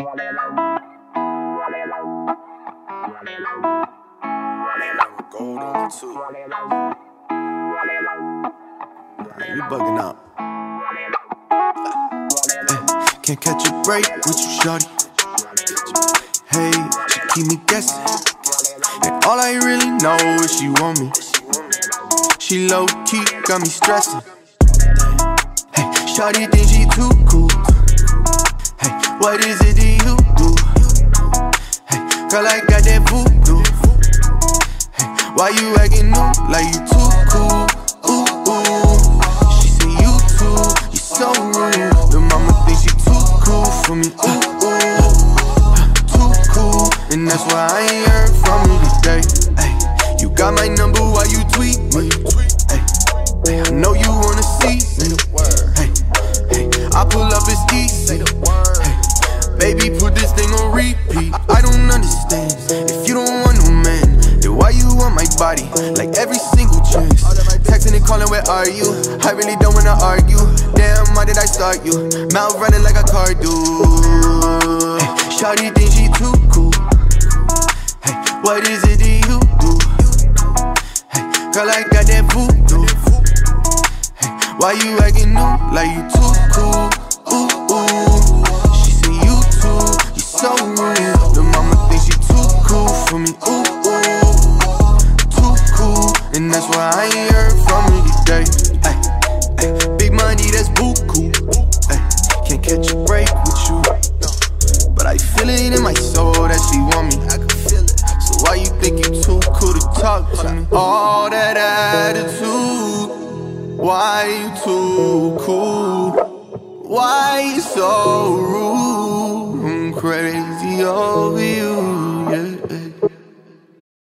You bugging out. Can't catch a break with you, shorty. Hey, she keep me guessing. And all I really know is she want me. She low key got me stressing. Hey, shorty think she too cool. Hey, what is it girl, I got that voodoo. Hey, why you acting new like you too cool? Ooh, ooh. She say you too, you so rude. The mama think she too cool for me. Ooh, ooh. Too cool, and that's why I ain't heard from you today. Ay, you got my number while you tweet me. Ay, I know you don't understand. If you don't want no man, then why you want my body? Like every single chance. Texting and calling, where are you? I really don't wanna argue. Damn, why did I start you? Mouth running like a car do. Hey, Shawty think she too cool. Hey, what is it that you do? Hey, girl, I got that voodoo. Hey, why you acting new like you too cool? Ooh, ooh. She say you too, you so rude. For me. Ooh, ooh. Too cool, and that's why I ain't heard from you today. Ay, ay, big money, that's buku. Ay, can't catch a break with you. But I feel it in my soul that she want me. I can feel it. So why you think you too cool to talk to me? All that attitude. Why you too cool? Why you so rude? I'm crazy over you.